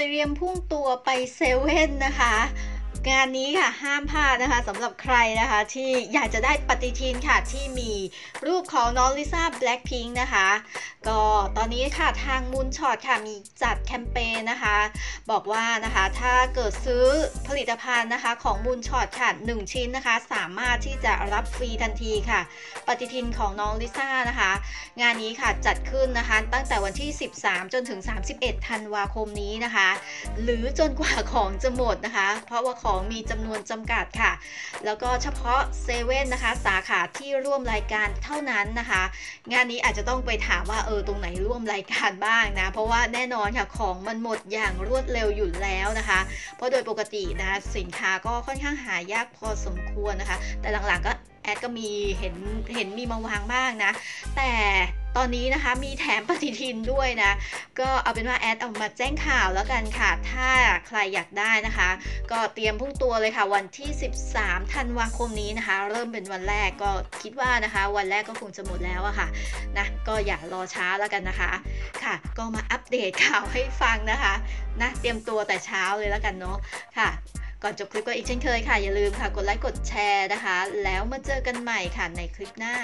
เตรียมพุ่งตัวไปเซเว่นนะคะ งานนี้ค่ะห้ามพลาดนะคะสำหรับใครนะคะที่อยากจะได้ปฏิทินค่ะที่มีรูปของน้องลิซ่า Black Pink นะคะ ก็ตอนนี้ค่ะทาง Moonshot ค่ะมีจัดแคมเปญนะคะ บอกว่านะคะถ้าเกิดซื้อผลิตภัณฑ์นะคะของ Moonshot ค่ะ 1 ชิ้นนะคะ สามารถที่จะรับฟรีทันทีค่ะ ปฏิทินของน้องลิซ่านะคะ งานนี้ค่ะจัดขึ้นนะคะ ตั้งแต่วันที่ 13 จนถึง 31 ธันวาคมนี้นะคะ หรือจนกว่าของจะหมดนะคะ เพราะว่าของมีจำนวนจำกัดค่ะ แล้วก็เฉพาะเซเว่นนะคะ สาขาที่ร่วมรายการเท่านั้นนะคะ งานนี้อาจจะต้องไปถามว่าเออตรงไหนร่วมรายการบ้างนะ เพราะว่าแน่นอนค่ะของมันหมดอย่างรวดเร็วอยู่แล้วนะคะ เพราะโดยปกตินะสินค้าก็ค่อนข้างหายากพอสมควรนะคะ แต่หลังๆก็แอดก็มีเห็นเห็นมีมาวางบ้างนะ แต่ ตอนนี้นะคะมีแถมปฏิทินด้วยนะ ก็เอาเป็นว่าแอดเอามาแจ้งข่าวแล้วกันค่ะ ถ้าใครอยากได้นะคะ ก็เตรียมพุ่งตัวเลยค่ะ วันที่ 13 ธันวาคมนี้นะคะ เริ่มเป็นวันแรกก็คิดว่านะคะ วันแรกก็คงจะหมดแล้วอะค่ะนะก็อย่ารอช้าแล้วกันนะคะค่ะ ก็มาอัปเดตข่าวให้ฟังนะคะนะเตรียมตัวแต่เช้าเลยแล้วกันเนาะค่ะก่อนจบคลิปก็อีกเช่นเคยค่ะ อย่าลืมค่ะ กดไลค์กดแชร์นะคะ แล้วมาเจอกันใหม่ค่ะในคลิปหน้า